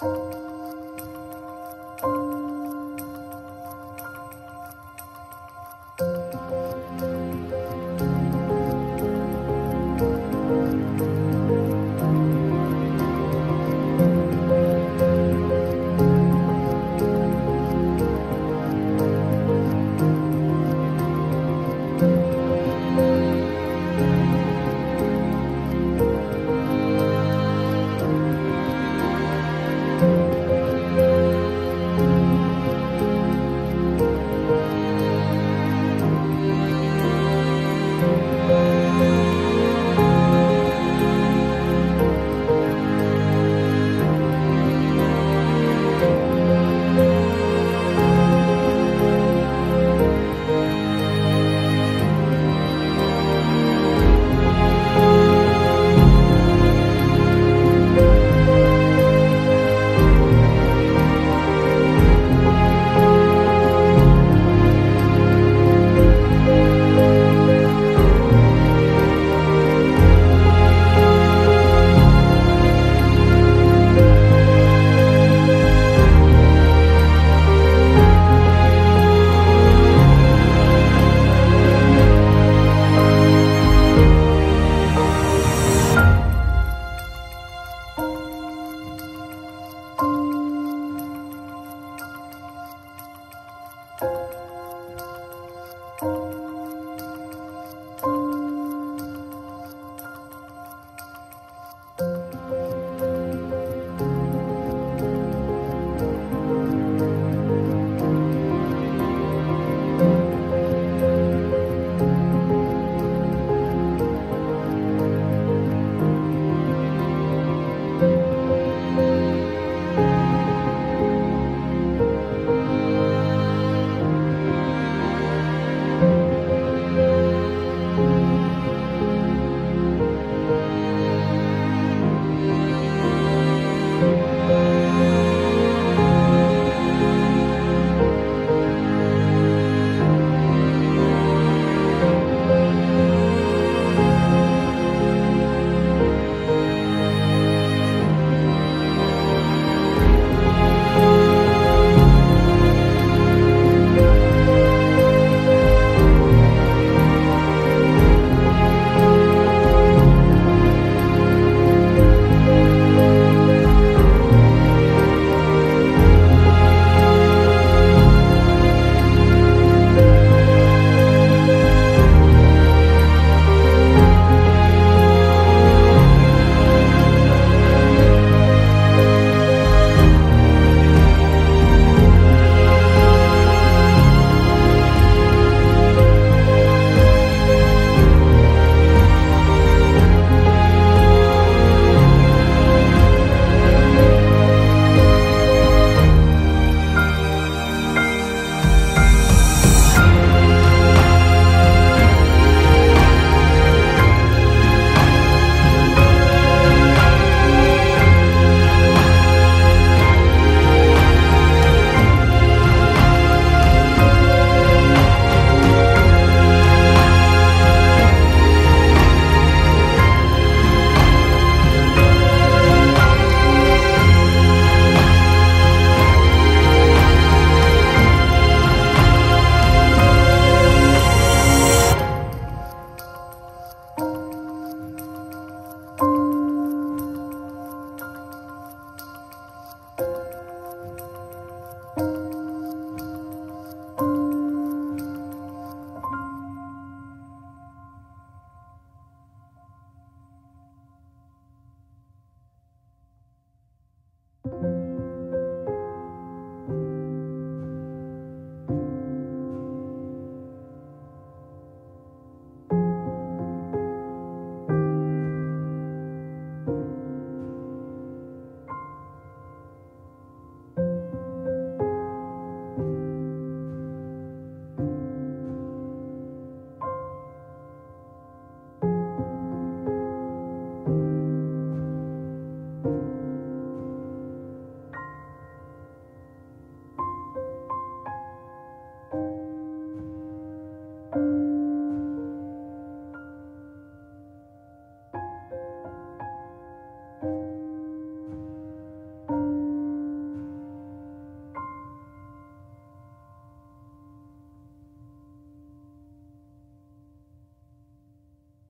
Música